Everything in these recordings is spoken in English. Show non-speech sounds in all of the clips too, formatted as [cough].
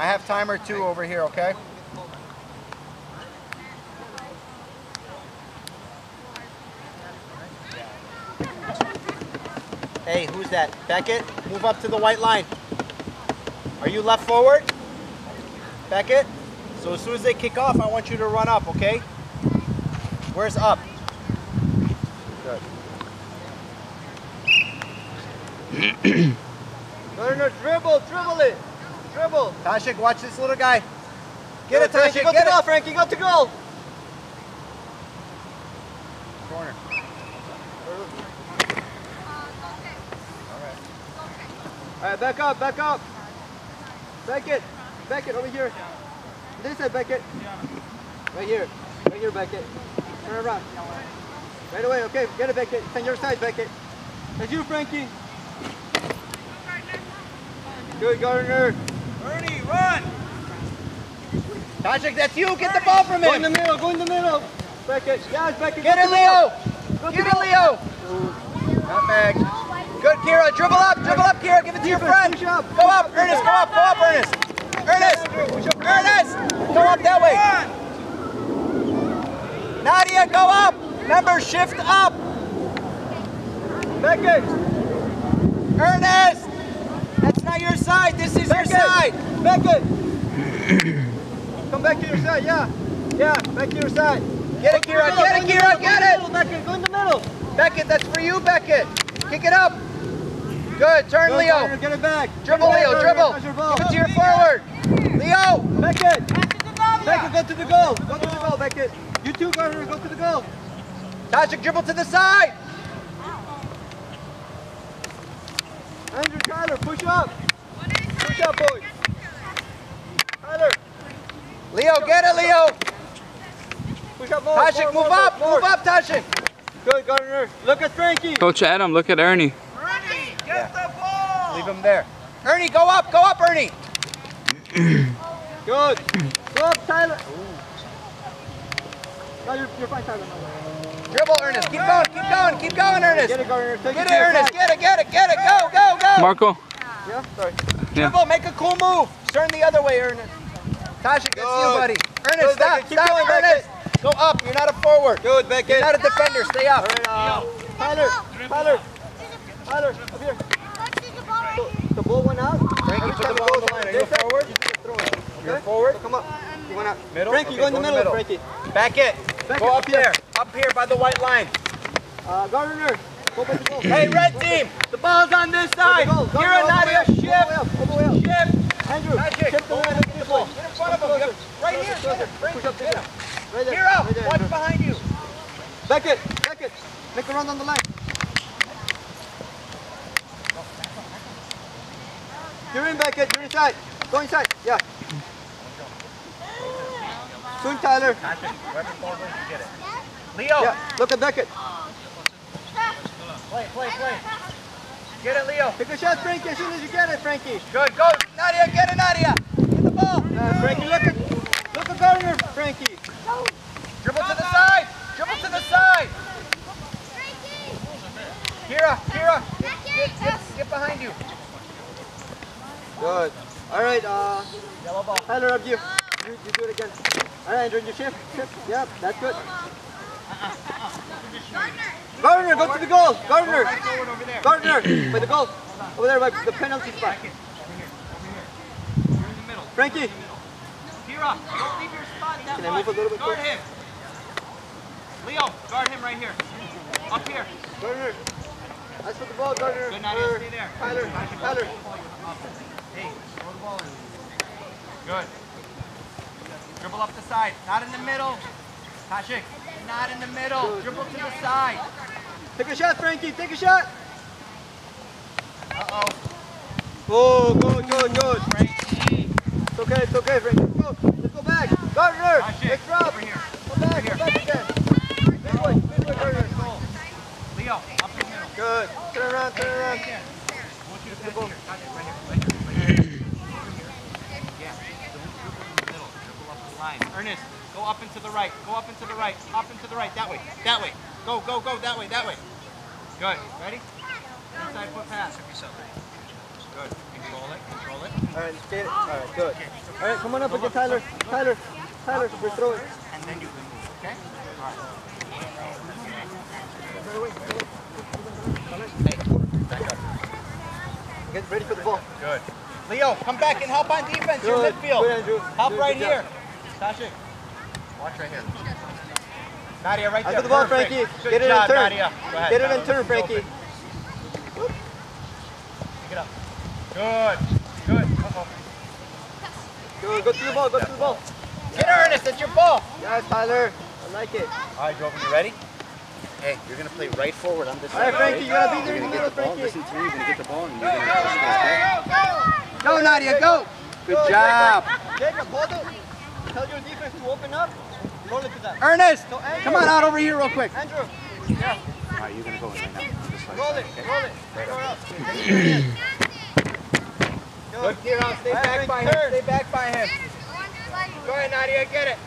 I have timer two over here, okay? Hey, who's that? Beckett, move up to the white line. Are you left forward? Beckett? So as soon as they kick off, I want you to run up, okay? Where's up? Good. [clears throat] Gardner, dribble, dribble it. Dribble. Tashik, watch this little guy. Get it, Tashik, go get to it. goal, Frankie, go to goal. Corner. All right, back up, back up. Back it, back it over here. This side, back it. Right here, right here, back it. Turn around. Right away, okay, get it, back it. It's on your side, back it. That's you, Frankie. Good, Gardner. Ernie, run! Tashik, that's you. Get the ball from Go in the middle, go in the middle. Back it, yes, back it. Get go it, Leo. Go to Get it, goal. Leo. Nutmeg. Good, Kira. Dribble up. Dribble up, Kira. Give it to your friend. Push up. Go up, Ernest. Go up. Go up, Ernest. Ernest. Ernest. Go up that way. Nadia, go up. Remember, shift up. Back it. Ernest. That's not your side. This is your Back it. side. Back it. [coughs] Come back to your side, yeah. Yeah, back to your side. Get it, Kira. Get it, Kira. Get it. Beckett, go in the middle. Beckett, that's for you, Beckett. Kick it up. Good. Turn, Go, Leo. Gardner, Get it back. Dribble, Get it Leo. back, Dribble. Gardner, ball. Give it to your forward. Leo. Beckett. Beckett, go to the goal. Go to the goal, Beckett. You too, Gardner, go to the goal. Tajik, dribble to the side. Andrew, Tyler, push up. Push up, boys. Tyler, Leo, get it, Leo. push up more. Tajik, more, move up. Move up, Tajik. Good, Gardner. Look at Frankie. Coach Adam, look at Ernie. Ernie, get the ball! Leave him there. Ernie, go up. Go up, Ernie. [clears throat] Good. Go up, Tyler. No, you're, you're fine, Tyler. Dribble, Ernest. Keep going. Keep going. Keep going, Ernest. Get it, Gardner. Get it, Ernest. Get it. Get it. Get it. Go. Go. Go. Marco, Yeah, sorry. yeah. Dribble. Make a cool move. Turn the other way, Ernest. Tajik, that's you, buddy. Ernest, Good, stop. Beckett. Keep Stop, going, Ernest. Go up. You're not a forward. Good, Beckett. You're not a defender. Stay up. All right, uh, Tyler, Tyler, Tyler, up here. So, the ball went out. Frankie, Every put the it ball in goes the line. Are you forward? you just throw it. You're forward? So come up. You went out. Middle? Frankie, Okay, go in the go in the middle, middle. Frankie. Back it. Back Go it, up up here. Up here by the white line. Uh, Gardner, go by the goal. Hey, red team. The ball's on this side. the goal. Gardner, Kira, all the way Nadia, up, all shift. up, all the way up. Shift. Andrew, Tajik, shift the go line get the ball. Get in front of him. Closer, Yep. Right here. closer, Get him. Bring him. Get him. Right there. Kira, right there, watch Andrew. behind you. Back it, back it. Make a run on the line. You're in, back it. You're inside. Go inside. Yeah. Soon, Tyler. Leo. Yeah. Look at Beckett. Play, play, play. Get it, Leo. Take a shot, Frankie, as soon as you get it, Frankie. Good. Go. Nadia, get it, Nadia. Get the ball. Uh, Frankie, look at, look at Gardner, Frankie. Dribble to the side. Dribble to the side. Frankie. Kira, Kira. Get, get, get behind you. Good. All right, uh, Yellow ball. Tyler, up you. You, you do it again. All right, Andrew, you shift, shift. Yep, that's good. Gardner, go to the goal. Gardner, Right forward over there. Gardner, by the goal. Over there, by the penalty spot. Frankie, Kira, don't leave your spot that Can I move a little bit Guard him. Leo, guard him right here. Up here. Gardner. That's for the ball, Gardner. Good, Nadia, stay there. Tyler, Tyler. Hey, throw the ball in. Good. Dribble up the side. Not in the middle. Tashik, not in the middle. Dribble to the side. Take a shot, Frankie. Take a shot. Uh-oh. Oh, good, good, good. Frankie. It's okay, it's okay, Frankie. Let's go. Let's go back. Gardner, ah, Tashik, let's drop. over here. Go back, go back again. Big way, big way, Gardner. Leo, up the middle. Good. Turn around, turn around. I want you to pass here. Right here. Right here. Right here. Over here. Yeah. Don't dribble in the middle. Dribble up the line. Ernest, go up and to the right. Go up and to the right. Up and to the right. That way. That way. Go, go, go. That way. That way. Good. Ready? Inside foot pass. Good. Control it. Control it. All right, get it. All right, good. All right, come on up again, Tyler. Tyler, Tyler, we're throwing. And then you can move, okay? Alright. Get ready for the ball. Good. Leo, come back and help on defense. You're midfield. Good, Andrew. Help Good, right good here. job. Tasha, watch right here. Nadia, right After there. the ball, Perfect. Frankie. Good Get it job, in turn. Nadia. Go ahead. Get it Tyler. in turn, Frankie. open. Pick it up. Good. Good. Uh-oh. Go, go to the ball. Go through the ball. Get Ernest. It's your ball. Yes, Tyler. I like it. All right, Joven, you ready? Hey, you're going to play right forward on this All right. Frankie, you gotta be there in the middle, gonna get the ball. Frankie. Listen to me. You're gonna get the ball, and you're gonna. Go, Nadia, go. Good job. Jacob, hold it. Tell your defense to open up. Roll it to them. Ernest, No, Andrew. come on out over here real quick. Andrew, Yeah. All right, you're gonna go in right now. This way. roll it, roll it. Throw it up. Good, Kira. Stay All right, back by him. Stay back by him. Go ahead, Nadia. Get it.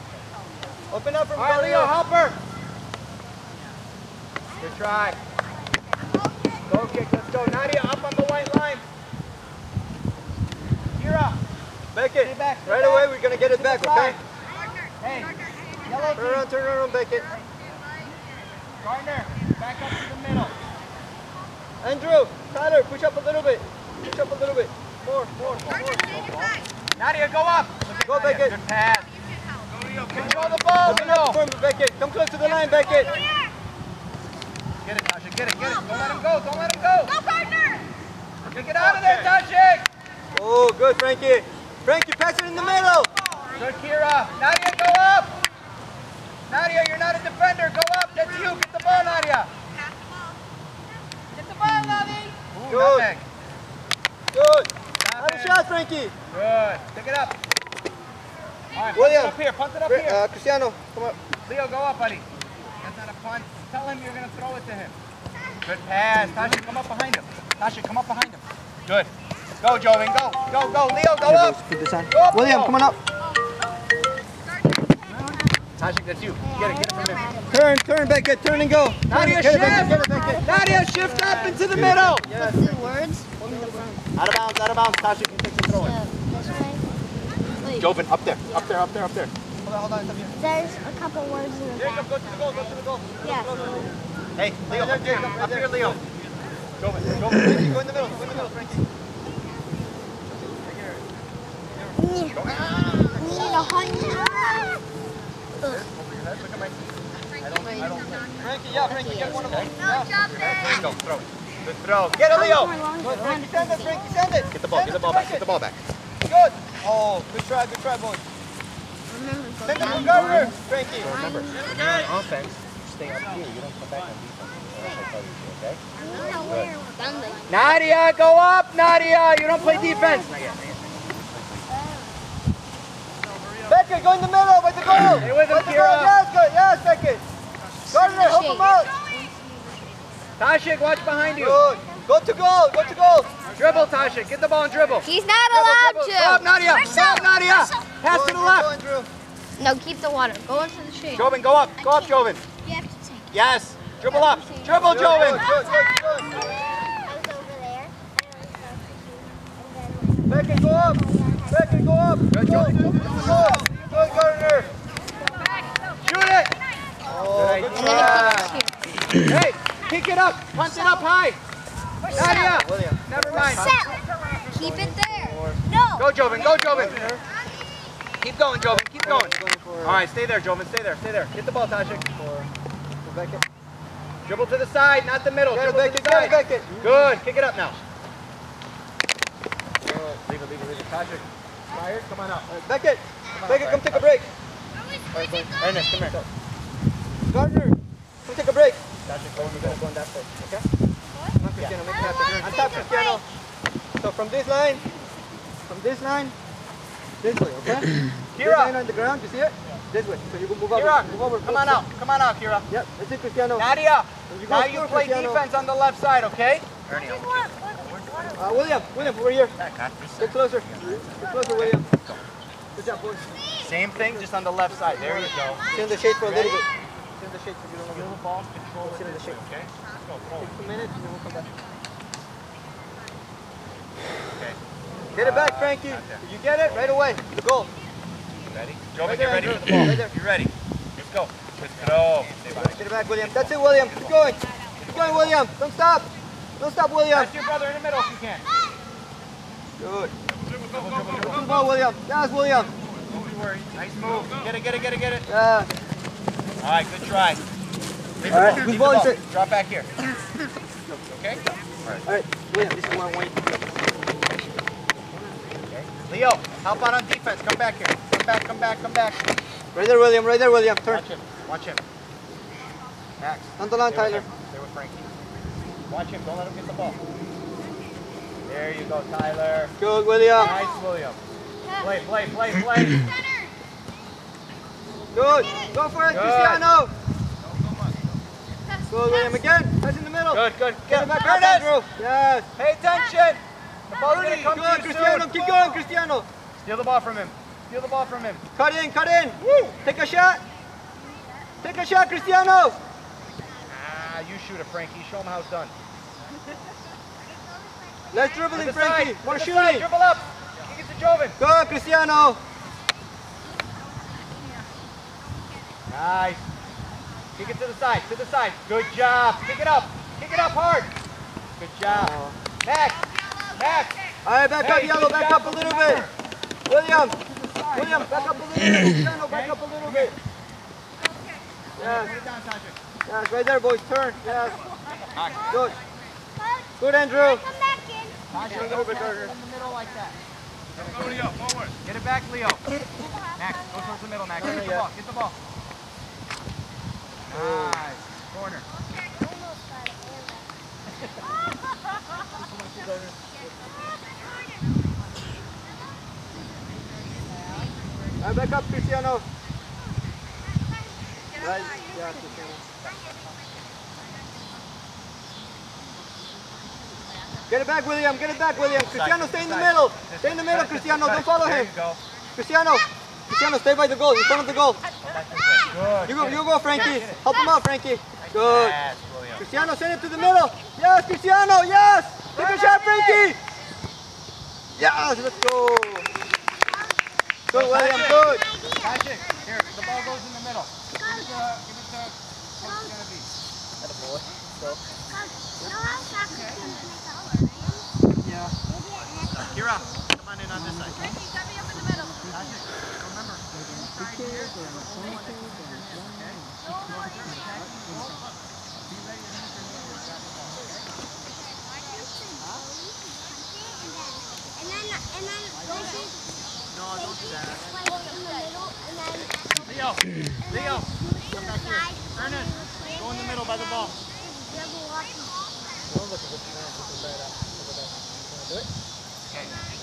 Open up from All right, Leo, help her. Good try. Go kick. Let's go. Nadia, up on the white line. Kira. Beckett, Stay back, stay right back. away, we're gonna get it back, okay? Hey, yellow Turn around, turn around, Beckett. Gardner, back up to the middle. Andrew, Tyler, push up a little bit. Push up a little bit. More, more, more. Nadia, go up. Go, Beckett. Good pass. Control the ball, Open up Leo. Beckett. Come close to the line, Beckett. Get it, Tasha. Get it, get it. Don't let him go. Don't let him go. No, Gardner. Get it out of there, Tasha. Oh, good, Frankie. Frankie, pass it in the middle. Good, Kira. Nadia, go up. Nadia, you're not a defender. Go up. That's you. Get the ball, Nadia. Pass the ball. Get the ball, Navi. Ooh, Good. nutmeg. Good. Have a shot, Frankie. Good. Pick it up. All right, William. punt it up here. Punt it up here. Uh, Cristiano, come up. Leo, go up, buddy. That's not a punt. Tell him you're going to throw it to him. Good pass. Tasha, come up behind him. Tasha, come up behind him. Good. Go, Joven. Go. Go, go. Leo, go yeah, up. Put this on. Go up, William, Leo. come on up. Tasha, that's you. Get it. Get it from him. Turn, turn, Beckett. Turn and go. Nadia, Get it, Beckett, get it, shift. Beckett. Nadia, shift up into the middle. Yes. The words? Out of bounds, out of bounds. Tasha, you take the throw it. This way. Wait, Joven, up there. Up there, up there, up there. Hold on, hold on. Here. there's a couple words in the back. Jacob, go to the goal. Go to the goal. Yeah. Hey, Leo, up here. Leo. Joven, Joven. Go in the middle. Go in the middle, Frankie. Need a hundred. Frankie, yeah, Frankie, get one of them. Go. Throw. Good throw. Get it, Leo. Frankie, send it, Frankie, send it. Get the ball. Get the ball back. Get the ball back. Good. Oh, good try, good try, boys. Remember, Send it to Governor, Frankie. Remember, when you're on offense, stay up here. You don't come back on defense. Okay? Nadia, go up, Nadia. You don't play defense. Beckett, go in the middle by the goal. Stay with him, By the goal, Kira. yes, good, yes, Beckett. Gardner, help him out. Tashik, watch behind you. Good. Go to goal, go to goal. Dribble, Tashik. Get the ball and dribble. He's not Dribble, allowed dribble. Go up. Nadia. Go up, Nadia. Pass Go, to the left. go, No, keep the water. Go into the shade. Joven, go up. Go up, Joven. You have to take it. Yes. Dribble up. Dribble, Good, Joven. good, good, good, good. I was over there. And Beckett, go up. Beckett, go up. Good, Go, Joven. go, go. Good, Gardner. Shoot it. Oh, good try. it. Hey, kick it up. Punt it up high. Nadia. William. Never mind. Set. Keep it there. No. Go, Joven. Go, Joven. Keep going, Joven. Keep going. Going All right, stay there, Joven. Stay there. Stay there. Get the ball, Tashik. for, for Beckett. Dribble to the side, not the middle. Get it, Dribble to Beckett, the get it. Beckett. Good. Kick it up now. Leave it, leave it, leave it. Tashik. Tired? Come on up. All right, Beckett, Beckett, come take a break. Ernest, come here. Gardner, come take a break. Tashik, go in the middle. Go on that side, okay? Come on, Cristiano, make it happen. On top, Cristiano. So from this line, from this line, this way, okay? [clears throat] This line on the ground, you see it? This way. So you can move over. Kira, move over. come on out. Come on out, Kira. Yep, that's it, Cristiano. Nadia, And you now you play Cristiano. defense on the left side, okay? Ernie, Uh, William, William, over here. Get closer. Get closer, William. Good job, boys. Same thing, just on the left side. There you go. Sit in the shade for a little bit. Sit in the shade so you don't know the ball. Control Sit in the shade. Okay? Let's go. Throw Take two minutes and then we'll come back. Okay. Get it back, Frankie. If you get it, right away. The goal. Ready? Joven, Right get ready for the ball. Right there. You ready? Let's go. Let's go. Get it back, William. That's it, William. Keep going. Keep going, William. Don't stop. Don't stop, William. To your brother in the middle if you can. Good. Good ball, William. Yes, William. Don't be worried. Nice move. Get it, get it, get it, get it. Yeah. All right, good try. All right. Good Leave ball. ball. Drop back here. Okay? All right. William, this is one way. Leo, help out on defense. Come back here. Come back, come back, come back. Right there, William. Right there, William. Turn. Watch him. Watch him. Max. On the line, Tyler. Stay with Frankie. Watch him. Don't let him get the ball. There you go, Tyler. Good, William. Nice, William. Play, play, play, play. Good. Go for it, Good. Cristiano. Good, William. Again. Pass in the middle. Good, good. Get it back up, Andrew. Yes. pay attention. The ball's gonna come Good, to you Cristiano. soon. Keep going, Cristiano. Steal the ball from him. Steal the ball from him. Cut in, cut in. Woo. Take a shot. Take a shot, Cristiano. Ah, you shoot it, Frankie. Show him how it's done. Let's To dribbling, Frankie. side. More to the side. shooting. Dribble up. Kick it to Joven. Go, Cristiano. Nice. Kick it to the side. To the side. Good job. Kick it up. Kick it up hard. Good job. Max. Max. All right, back up, Hey, Yellow. Back up a little bit. William. William, back up a little bit. [clears throat] Cristiano, back up a little bit. Yes, Put it down, Tajik. yes, right there, boys. Turn. Yes. Good. Good, Andrew. Come back in. Tajik, go over. In the middle like that. Get it back, Leo. Max, go towards the middle, Max. Get the ball. Get the ball. Nice. Corner. All right, back up, Cristiano. Right. Yeah, Cristiano. Get it back, William. Get it back, William. Cristiano, stay in the middle. Stay in the middle, Cristiano. Don't follow him. Cristiano. Cristiano, stay by the goal. In front of the goal. Good. You go, you go, Frankie. Help him out, Frankie. Good. Yes, William. Cristiano, send it to the middle. Yes, Cristiano, yes. Take a shot, Frankie. Yes, let's go. Good, William, good. Tajik, here, the ball goes in the middle. Give it to, give it to what's it gonna be. Kira, come on in on this side. And then, and then, no, don't do that. in the middle, and then Leo, Leo, come back here. Ernest, go in the middle by the ball. dribble up.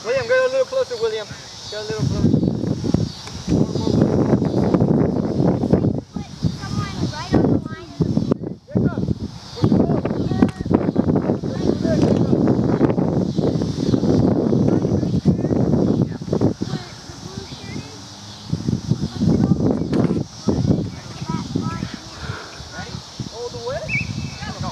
William, get a little closer, William. Get a little closer. Put someone right on the line. Hold the way. Go.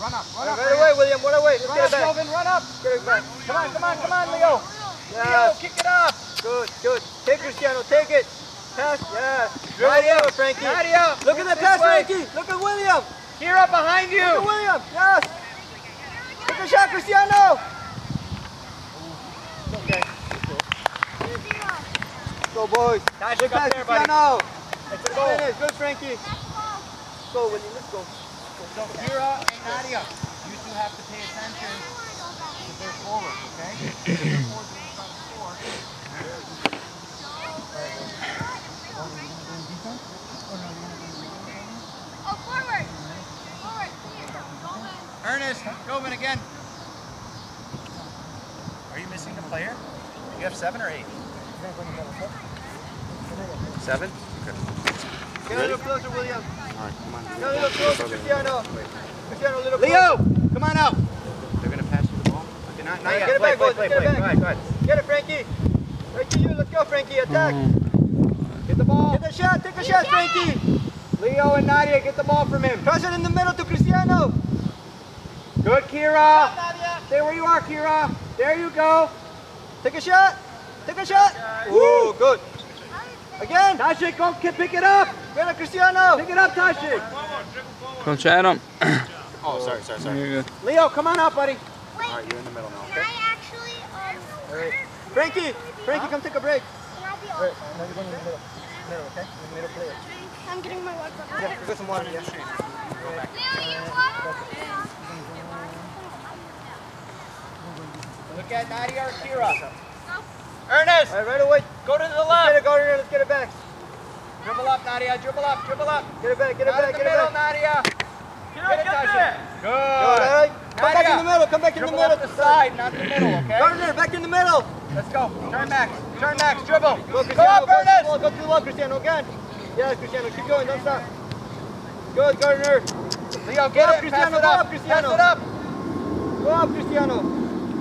Run up, run up. Right away, William, right away. Let's Run get up, it back. Joven, run up. Get it back. Come on, come on, come on, Leo. Leo, Yes, kick it up. good, good. Take Cristiano, take it. Pass, yes. Dribble Nadia, over, Frankie. Nadia, Look at the pass, way. Frankie. Look at William. Kira behind Look at you. William, yes. Take a shot, Cristiano. Okay. Go, boys. Tajik Good pass, there. Cristiano. It's a goal. Good, Frankie. Go, William, let's go. So Kira and Nadia, you two have to pay attention to their forwards, okay? [clears throat] If their forwards are trying to score. Oh, forward. Forward. Ernest, Joven again. Are you missing a player? You have seven or eight? Seven? Get a little closer, William. All right, come on. Get a little closer, Cristiano. Cristiano, a little Leo, come on out. They're gonna pass you the ball. Okay, not, All not right, yet. get it play, back, play, boys, play, get it play. back. Go ahead, go ahead. Get it, Frankie. Right to you. Let's go, Frankie. Attack. Get the ball. Get the shot. Take a shot, Frankie. Leo and Nadia, get the ball from him. Cross it in the middle to Cristiano. Good, Kira. Stay where you are, Kira. There you go. Take a shot. Take a shot. Ooh, good. Again. Tashik, go ki- pick it up. Get it, Cristiano. Pick it up, Tashik. Coach Adam. Oh, sorry, sorry, sorry. Leo, come on up, buddy. Wait, All right, you're in the middle now, can okay? I actually, um, All right. Frankie, Frankie, come take a break. can I be All right, now you're going in the middle. Middle, okay? You're the middle player. I'm getting my water bottle. Yeah, go get some water. Yeah. Leo, you water? Look at Nadia or Kira. Ernest, All right, right away. go to the left. Get left. it, Gardner. Let's get it back. Dribble up, Nadia. Dribble up, dribble up. Get it back. Get it Out back. in the Get it middle, back. Nadia. Get it, Tasha. Good. Good. right. Come back in the middle. Come back in the middle. up the side, not the middle, okay? Gardner, back in the middle. Let's go. Turn Max. Turn Max. Dribble. Go, Go Cristiano. up, Go Ernest. Go to the wall, Cristiano. Again. Yes, Cristiano. Keep going. Don't stop. Good, Gardner. Leo, Go get up, it. Cristiano, Pass it go up. up, Cristiano. Pass it up. Go up, Cristiano.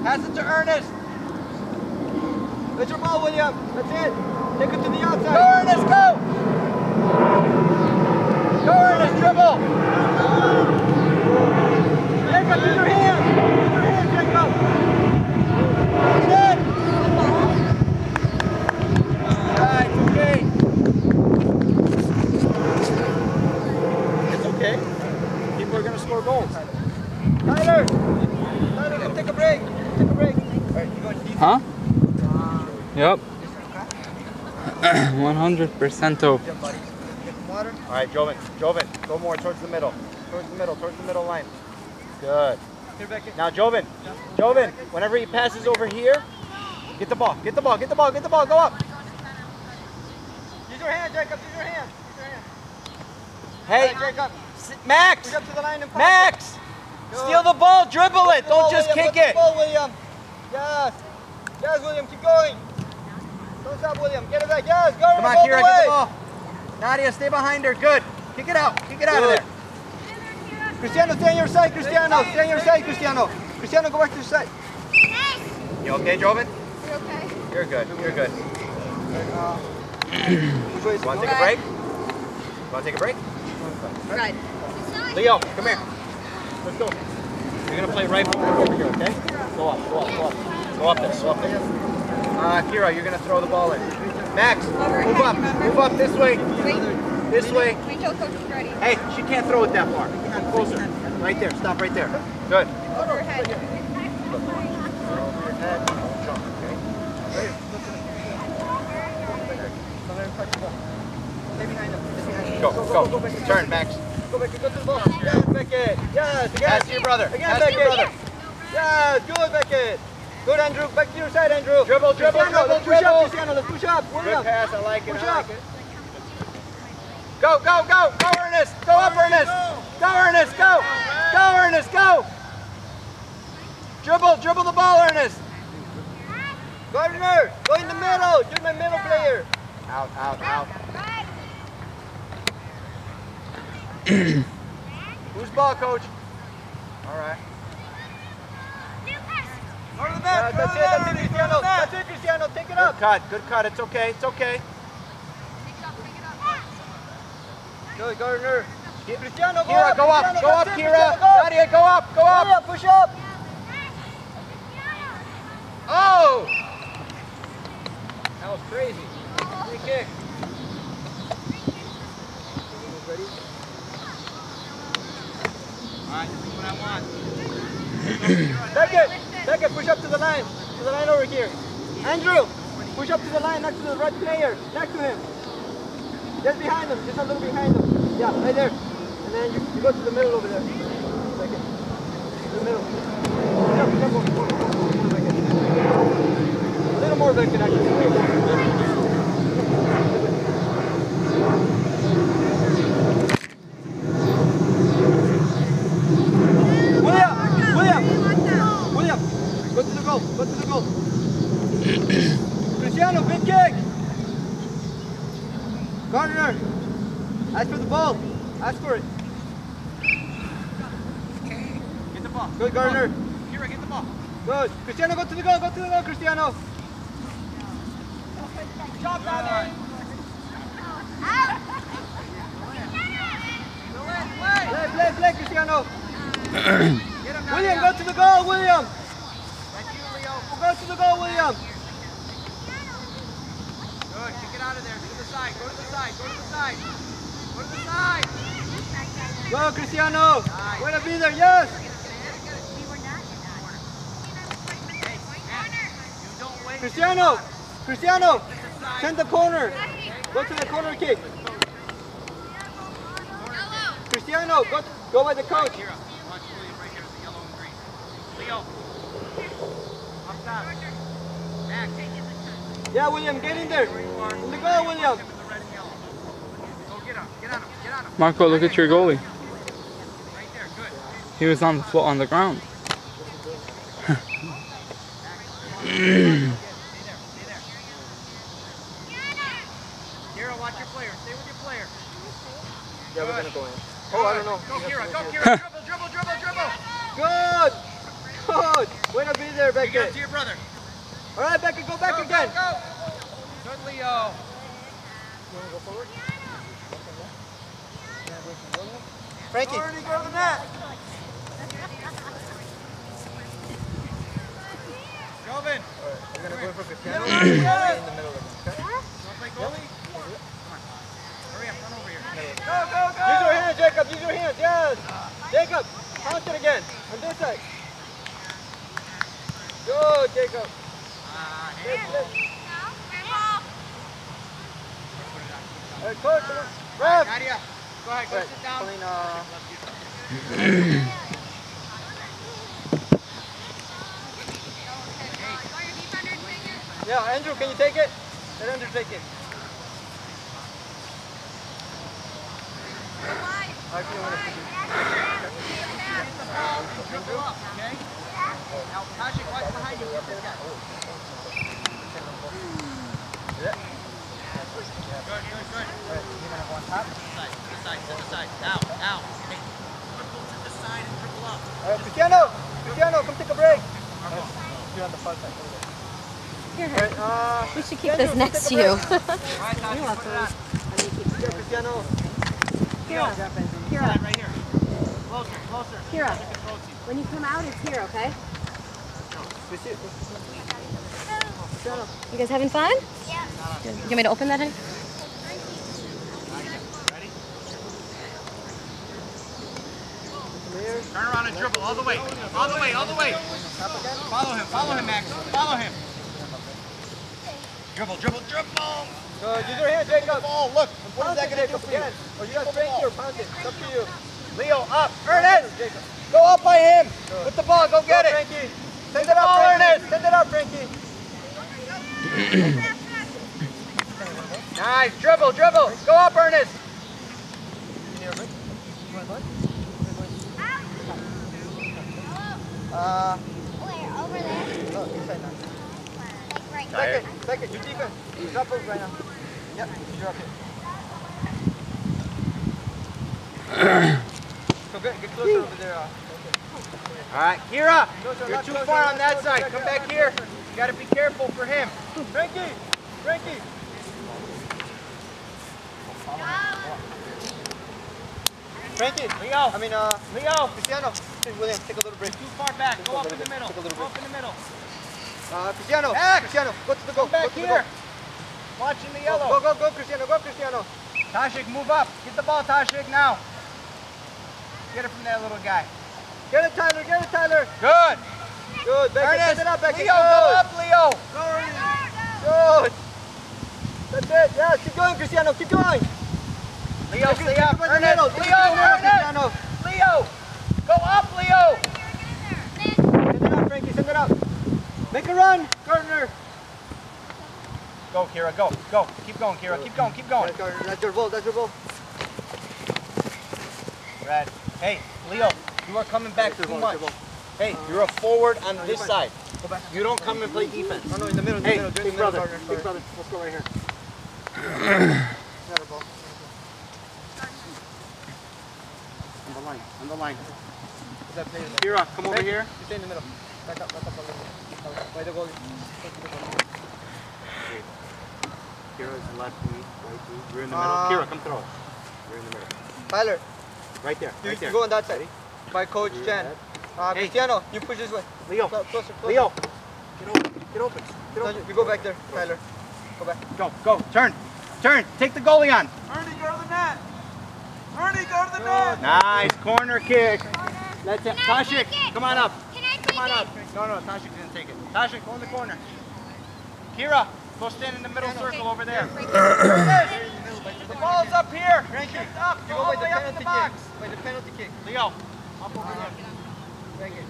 Pass it to Ernest. That's your ball, William. That's it. Take it to the outside. Go. Ernest. Go. Go, Ernest. Dribble. Jacob, use your hands. Use your hands, Jacob. That's it. Right, okay. It's okay. People are going to score goals. Tyler. Tyler, come take a break. Take a break. All right, you going deep. Huh? Yep. 100% off. Get buddy. Get some. All right, Joven. Joven, go more towards the middle. Towards the middle, towards the middle line. Good. Get back in. Now, Joven. Joven, whenever he passes over here, get the ball. Get the ball. Get the ball. Get the ball. Go up. Use your hands, Jacob. Use your hands. Use your hands. Hey, All right, Jacob. Max. Push up to the line and Max. Good. Steal the ball. Dribble it. The Don't just William. kick Go to the it. ball, William. Yes. Yes, William. Keep going. Don't stop, William. Get it back. Yes. Go. Come on, all Kira. the Get way. the ball. Nadia, stay behind her. Good. Kick it out. Kick it out of Good. there. Cristiano, stay on your side. Cristiano, stay on your side, Cristiano. Cristiano, go back to your side. You okay, Joven? You okay? You're good. You're good. Which way is it Want to take a break? Want to take a break? Right. Leo, come here. Let's go. You're gonna play right over over here, okay? Go up, go up, go up. Go up there, go up there. Uh, Kira, you're gonna throw the ball in. Max, move up, move up this way, this way. wait till coach is ready. Hey, she can't throw it that far. Closer. Right there, stop right there. Good. Over her head. Stay behind him. Stay behind him. Go, go. Turn, Max. Go back. Go to the ball. Yes, Beckett. Yes, again. To your brother. Again, to your Beckett. brother. Yes, good, Beckett. Good, Andrew. Back to your side, Andrew. Dribble, dribble, Cristiano, dribble, let's push up, dribble. Cristiano. Let's push up. Good William. pass, I like it, Push I up. like it. Go, go, go, go, Ernest. Go up, Ernest. Go, Ernest, go. Go, Ernest, go. Dribble, dribble the ball, Ernest. Gardner, go in the middle. You're my middle player. Out, out, out. [clears throat] Whose ball, coach? All right. Go to the that's it. That's it, Cristiano. That's it, Cristiano. Take it Good cut, good cut. It's okay, it's okay. Good, Gardner. Go Kira, up. go up, go up, Kira. Go. Nadia, go up, go up. Push up. Oh! That was crazy. Free kick. Ready? All right, this is what I want. Beckett, Beckett, push up to the line. To the line over here. Andrew, push up to the line next to the red player. Next to him. Just behind him. Just a little behind him. Yeah, right there. And then you, you go to the middle over there. Middle. Push push. A little more actually. William! William! William! Go to the goal! Go to the goal! Cristiano, big kick! Gardner! Ask for the ball! Ask for it! Get the ball. Good, Gardner! Kira, get the ball. Good! Cristiano, go to the goal! Go to the goal, Cristiano! Shot, Daddy! Play, play, play, Cristiano! William, go to the goal, William! That's you, Leo. Go to the goal, William! Good. Kick it out of there. To the side. Go to the side. Go to the side. Go to the side. Go, Cristiano. Way to be there. Yes. Hey, Matt, you don't wait. Cristiano. Cristiano. Send the corner. Go to the corner kick. Cristiano, go go by the coach. Here, watch William right here with the yellow and green. Leo. Up top. Max. Yeah, William, get in there. In the goal, William. With the red and yellow. Go get him. Get on him. Get on him. Marco, look at your goalie. Right there. Good. He was on the floor on the ground. [clears throat] Kira, watch your player. Stay with your player. Yeah, we're gonna go in. Oh, I don't know. Go, Kira. Go, Kira. dribble, dribble, dribble, dribble. Good. Good. Way to be there, You got it Beckett. to your brother. All right, Beckett, go back go, again. Go, go. Good, Leo. Frankie. Already go to the net. Kelvin. We're gonna go in for Cristiano. Middle, middle, middle. In the middle of it. Okay? You want to play goalie? Come on. Hurry up. Run over here. Go, go, go. Use your hands, Jacob. Use your hands. Yes. Jacob, bounce it again. On this side. Good, Jacob. Yes, hand. yes. All right, coach. Ref. Go ahead. Go sit down. calling, uh, Yeah, Andrew, can you take it? Let Andrew take it. Actually, I want it. Dribble okay? Now, Tasha, watch behind you. Get this guy. Yeah. Good, good, good. To the side, to the side, to the side. Now, now. Hey, dribble to the side and dribble up. All right, Cristiano. Cristiano, come take a break. You're on the far side. over there. Here, All right, uh, we should keep [laughs] Andrew, this next to a you. break. All right, Tasha, You want put it on. Here, Cristiano. Kira, Kira, right here. Closer, closer. Kira. Tasha can throw it to when you come out, it's here, okay? You guys having fun? Yeah. You want me to open that? In? Come here. Turn around and dribble all the way. All the way, all the way. Follow him, follow him, Max. Follow him. Dribble, dribble, dribble. Good, use your hands, Jacob. Ball, look. What is that going to do Jacob, for you? again. Or you got Frankie or pounce it. It's up to you. [laughs] Leo, up. Ernest. Ernest, Jacob. go up by him. With the ball, go get Go, it. Frankie. Send the it up, ball, Frankie. Ernest. Send it up, Frankie. [coughs] Nice. Dribble, dribble. Go up, Ernest. Uh, Where? Over there? no, this side now. Right Second, second, you defense. Drop it right now. Yep, you're it. so get, get closer over there. Uh, All right, Kira. You're too far on that side. Come back here. You got to be careful for him. Frankie, Frankie. Frankie, Leo. I mean, uh, Leo. Cristiano. William, take a little break. Too far back. Go up in the middle. take a little Go up in the middle. Uh, Cristiano, Back. Cristiano, go to the goal. Come back go here. goal. Watching the yellow. go, go, go, Cristiano, go, Cristiano. Tashik, move up. Get the ball, Tashik, now. Get it from that little guy. Get it, Tyler, get it, Tyler. Good. Good, Beckett, Ernest, it up, Beckett. Leo, go up, Leo. Good. That's it. Yes, keep going, Cristiano, keep going. Leo, stay up. Ernest, Leo, by the middle, Ernest. Cristiano. Leo. Go up, Leo. Send it up, Frankie, send it up. Make a run, Gardner. Go, Kira, go, go. Keep going, Kira. Keep going, keep going. Right, Gardner, That's your ball, that's your ball. Red. Hey, Leo, you are coming back too ball, much. that's your ball. Hey, you're a forward on No, this side. fine. Go back. You don't come and play defense. No, no, in the middle, in the Hey, middle. Big middle, brother, Gardner. big brother. Let's go right here. Ball. On the line, on the line. Is that player there? Kira, come over here. you stay in the middle. Back up, back up a little bit. By the goalie. Go to the goalie. Kira's left knee, right knee. You're in the Uh, middle. Kira, come throw it. You're in the middle. Tyler, Right there, you, right there. you go on that side. By Coach You're Chen. Uh, Hey. Cristiano, you push this way. Leo, Clo- Closer, closer. Leo. Get open, get open, get open. you, you go back there, Tyler. Go back. Go, go, turn, turn. Take the goalie on. Ernie, go to the net. Ernie, go to the net. Nice corner kick. Let's it. Can I Tashik, come on up. Can I take Come on up. No, no, Tashik didn't take it. Tashik, go in the corner. Kira, go stand in the middle circle over there. The ball's up here. Frankie, It's up. you Go go all the the way up in penalty the box. kick. By the penalty kick. Leo, up over here. Frankie.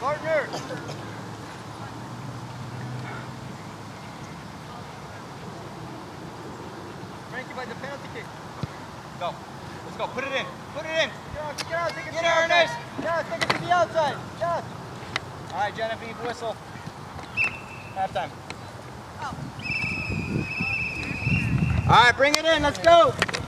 Partner. Frankie by the penalty kick. Go. Let's go. Put it in. Put it in. Get out, get out, take it Get to the her, outside. Ernest. Yeah, take it to the outside. Yeah. All right, Genevieve, whistle. Halftime. All right, bring it in. Let's go.